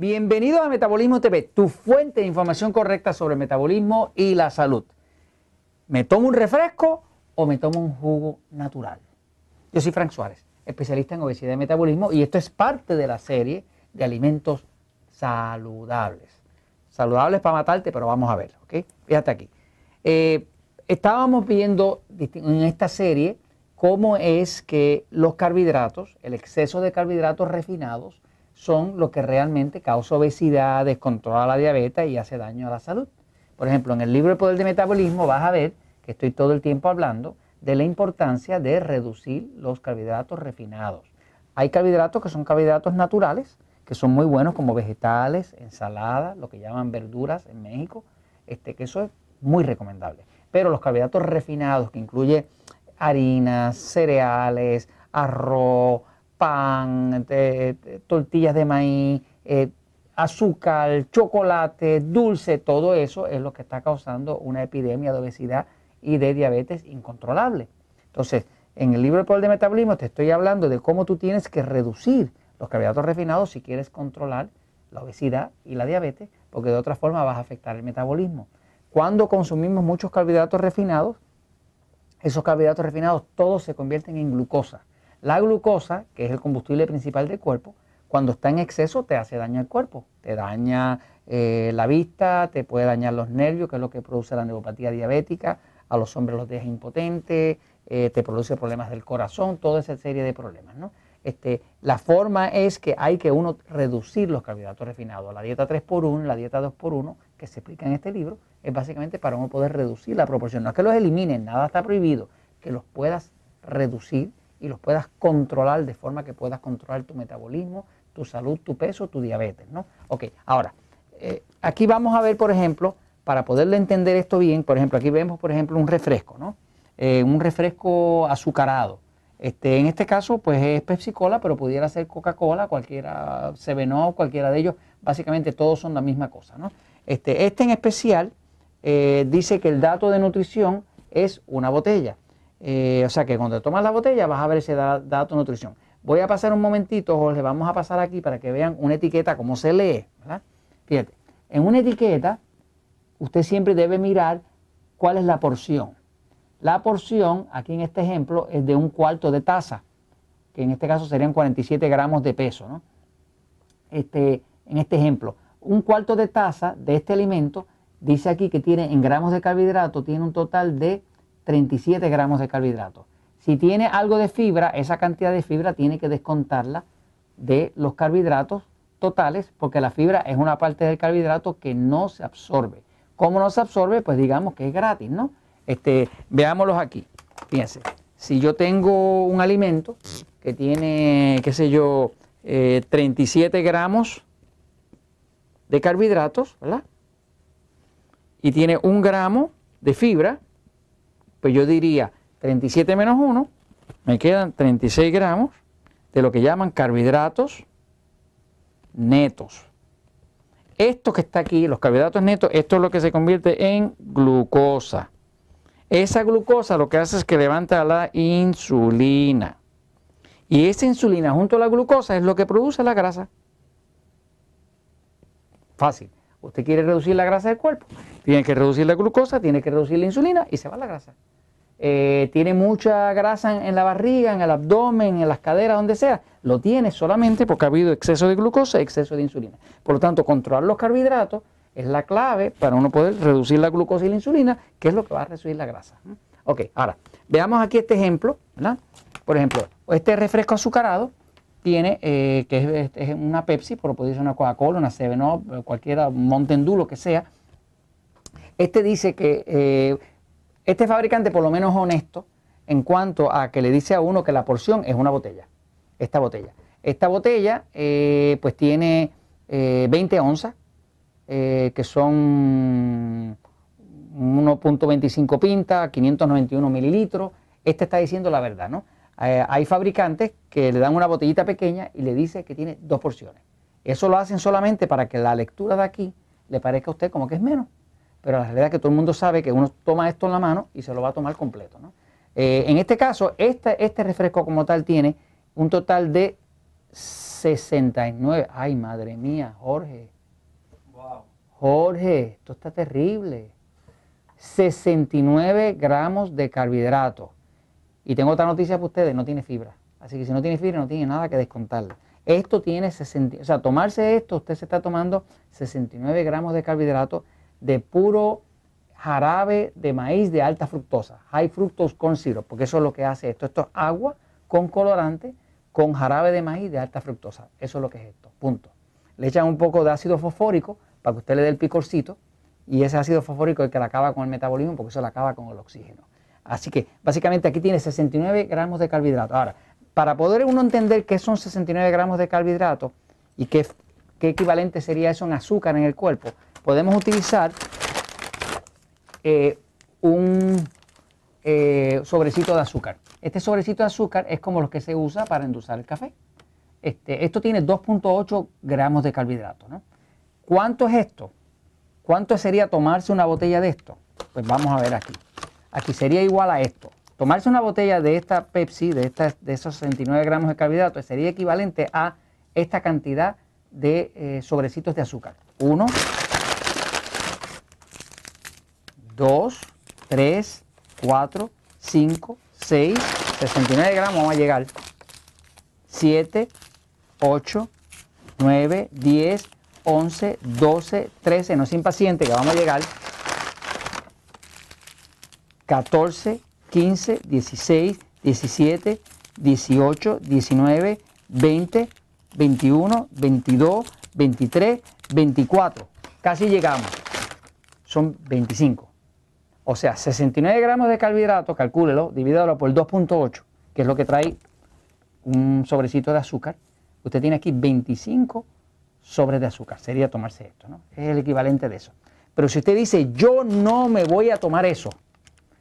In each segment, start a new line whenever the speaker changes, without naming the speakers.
Bienvenidos a Metabolismo TV, tu fuente de información correcta sobre metabolismo y la salud. ¿Me tomo un refresco o me tomo un jugo natural? Yo soy Frank Suárez, especialista en obesidad y metabolismo, y esto es parte de la serie de alimentos saludables. Saludables para matarte, pero vamos a ver, ¿ok? Fíjate aquí. Eh, estábamos viendo en esta serie cómo es que los carbohidratos, el exceso de carbohidratos refinados, son lo que realmente causa obesidad, descontrola la diabetes y hace daño a la salud. Por ejemplo, en el libro El Poder de Metabolismo vas a ver que estoy todo el tiempo hablando de la importancia de reducir los carbohidratos refinados. Hay carbohidratos que son carbohidratos naturales, que son muy buenos como vegetales, ensaladas, lo que llaman verduras en México, este, que eso es muy recomendable. Pero los carbohidratos refinados, que incluye harinas, cereales, arroz, pan, tortillas de maíz, eh, azúcar, chocolate, dulce, todo eso es lo que está causando una epidemia de obesidad y de diabetes incontrolable. Entonces, en el libro de Metabolismo te estoy hablando de cómo tú tienes que reducir los carbohidratos refinados si quieres controlar la obesidad y la diabetes, porque de otra forma vas a afectar el metabolismo. Cuando consumimos muchos carbohidratos refinados, esos carbohidratos refinados todos se convierten en glucosa. La glucosa, que es el combustible principal del cuerpo, cuando está en exceso te hace daño al cuerpo. Te daña eh, la vista, te puede dañar los nervios, que es lo que produce la neuropatía diabética. A los hombres los deja impotentes, eh, te produce problemas del corazón, toda esa serie de problemas. ¿no? Este, la forma es que hay que uno reducir los carbohidratos refinados. La dieta 3x1, la dieta 2x1, que se explica en este libro, es básicamente para uno poder reducir la proporción. No es que los eliminen, nada está prohibido, que los puedas reducir y los puedas controlar de forma que puedas controlar tu metabolismo, tu salud, tu peso, tu diabetes, ¿no? Ok, ahora, eh, aquí vamos a ver, por ejemplo, para poderle entender esto bien, por ejemplo, aquí vemos, por ejemplo, un refresco, ¿no? Eh, un refresco azucarado. Este, en este caso, pues es Pepsi Cola, pero pudiera ser Coca-Cola, cualquiera, Seveno, cualquiera de ellos, básicamente todos son la misma cosa, ¿no? Este, este en especial eh, dice que el dato de nutrición es una botella. Eh, o sea que cuando tomas la botella vas a ver ese dato de nutrición. Voy a pasar un momentito, Jorge, vamos a pasar aquí para que vean una etiqueta, cómo se lee. Fíjate, en una etiqueta usted siempre debe mirar cuál es la porción. La porción, aquí en este ejemplo, es de un cuarto de taza, que en este caso serían 47 gramos de peso. ¿no? Este, en este ejemplo, un cuarto de taza de este alimento dice aquí que tiene en gramos de carbohidrato, tiene un total de 37 gramos de carbohidratos. Si tiene algo de fibra, esa cantidad de fibra tiene que descontarla de los carbohidratos totales, porque la fibra es una parte del carbohidrato que no se absorbe. ¿Cómo no se absorbe? Pues digamos que es gratis, ¿no? Este, veámoslos aquí. Fíjense, si yo tengo un alimento que tiene, qué sé yo, 37 eh, gramos de carbohidratos, ¿verdad? Y tiene un gramo de fibra, pues yo diría 37 menos 1, me quedan 36 gramos de lo que llaman carbohidratos netos. Esto que está aquí, los carbohidratos netos, esto es lo que se convierte en glucosa. Esa glucosa lo que hace es que levanta la insulina. Y esa insulina junto a la glucosa es lo que produce la grasa. Fácil. Usted quiere reducir la grasa del cuerpo, tiene que reducir la glucosa, tiene que reducir la insulina y se va la grasa. Eh, tiene mucha grasa en, la barriga, en el abdomen, en las caderas, donde sea, lo tiene solamente porque ha habido exceso de glucosa y exceso de insulina. Por lo tanto, controlar los carbohidratos es la clave para uno poder reducir la glucosa y la insulina, que es lo que va a reducir la grasa. Ok, ahora, veamos aquí este ejemplo, ¿verdad? Por ejemplo, este refresco azucarado tiene, eh, que es, una Pepsi, pero puede ser una Coca-Cola, una 7 cualquiera, un Mountain Dew, lo que sea. Este dice que eh, este fabricante, por lo menos honesto, en cuanto a que le dice a uno que la porción es una botella, esta botella. Esta botella, eh, pues tiene 20 onzas, que son 1.25 pintas, 591 mililitros. Este está diciendo la verdad, ¿no? Eh, hay fabricantes que le dan una botellita pequeña y le dice que tiene dos porciones. Eso lo hacen solamente para que la lectura de aquí le parezca a usted como que es menos. Pero la realidad es que todo el mundo sabe que uno toma esto en la mano y se lo va a tomar completo. Eh, en este caso, este, este refresco como tal tiene un total de 69. Ay, madre mía, Jorge.
Wow.
Jorge, esto está terrible. 69 gramos de carbohidratos. Y tengo otra noticia para ustedes, no tiene fibra. Así que si no tiene fibra, no tiene nada que descontarle. Esto tiene 60, o sea, tomarse esto, usted se está tomando 69 gramos de carbohidratos de puro jarabe de maíz de alta fructosa, high fructose corn syrup, porque eso es lo que hace esto. Esto es agua con colorante con jarabe de maíz de alta fructosa. Eso es lo que es esto, punto. Le echan un poco de ácido fosfórico para que usted le dé el picorcito y ese ácido fosfórico es el que le acaba con el metabolismo porque eso le acaba con el oxígeno. Así que básicamente aquí tiene 69 gramos de carbohidratos. Ahora, para poder uno entender qué son 69 gramos de carbohidratos y qué, qué equivalente sería eso en azúcar en el cuerpo, podemos utilizar eh, un eh, sobrecito de azúcar. Este sobrecito de azúcar es como los que se usa para endulzar el café. Este, esto tiene 2.8 gramos de carbohidratos. ¿no? ¿Cuánto es esto? ¿Cuánto sería tomarse una botella de esto? Pues vamos a ver aquí. Aquí sería igual a esto. Tomarse una botella de esta Pepsi, de, esta, de esos 69 gramos de carbohidratos, sería equivalente a esta cantidad de eh, sobrecitos de azúcar. Uno, dos, tres, cuatro, cinco, seis, 69 gramos, vamos a llegar. 7, 8, 9, 10, 11, 12, 13, no es impaciente que vamos a llegar. 14, 15, 16, 17, 18, 19, 20, 21, 22, 23, 24. Casi llegamos. Son 25. O sea, 69 gramos de carbohidratos, calcúlelo, divídalo por 2.8, que es lo que trae un sobrecito de azúcar. Usted tiene aquí 25 sobres de azúcar. Sería tomarse esto, ¿no? Es el equivalente de eso. Pero si usted dice, yo no me voy a tomar eso,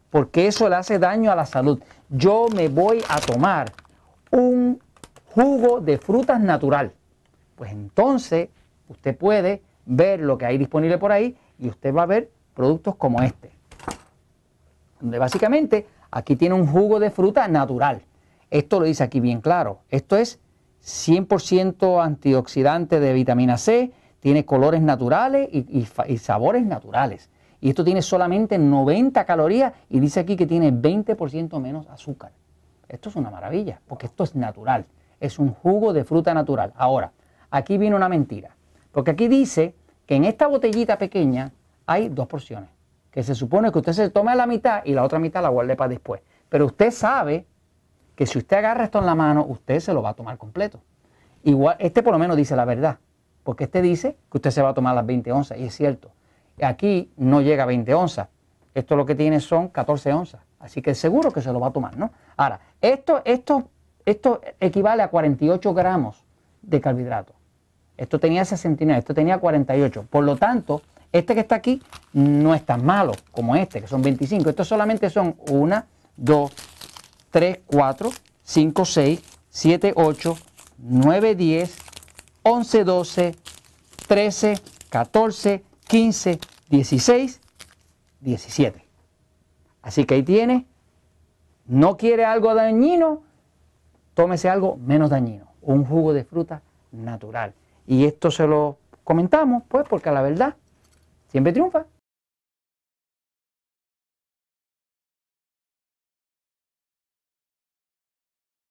porque eso le hace daño a la salud, yo me voy a tomar un jugo de frutas natural, pues entonces usted puede ver lo que hay disponible por ahí y usted va a ver productos como este donde básicamente aquí tiene un jugo de fruta natural. Esto lo dice aquí bien claro. Esto es 100% antioxidante de vitamina C, tiene colores naturales y, sabores naturales. Y esto tiene solamente 90 calorías y dice aquí que tiene 20% menos azúcar. Esto es una maravilla, porque esto es natural. Es un jugo de fruta natural. Ahora, aquí viene una mentira. Porque aquí dice que en esta botellita pequeña hay dos porciones que se supone que usted se tome la mitad y la otra mitad la guarde para después. Pero usted sabe que si usted agarra esto en la mano, usted se lo va a tomar completo. Igual, este por lo menos dice la verdad, porque este dice que usted se va a tomar las 20 onzas, y es cierto. Aquí no llega a 20 onzas, esto lo que tiene son 14 onzas, así que seguro que se lo va a tomar, ¿no? Ahora, esto, esto, esto equivale a 48 gramos de carbohidratos. Esto tenía 69, esto tenía 48. Por lo tanto, este que está aquí no es tan malo como este, que son 25. Estos solamente son 1, 2, 3, 4, 5, 6, 7, 8, 9, 10, 11, 12, 13, 14, 15, 16, 17. Así que ahí tiene. No quiere algo dañino, tómese algo menos dañino. Un jugo de fruta natural. Y esto se lo comentamos, pues, porque la verdad siempre triunfa.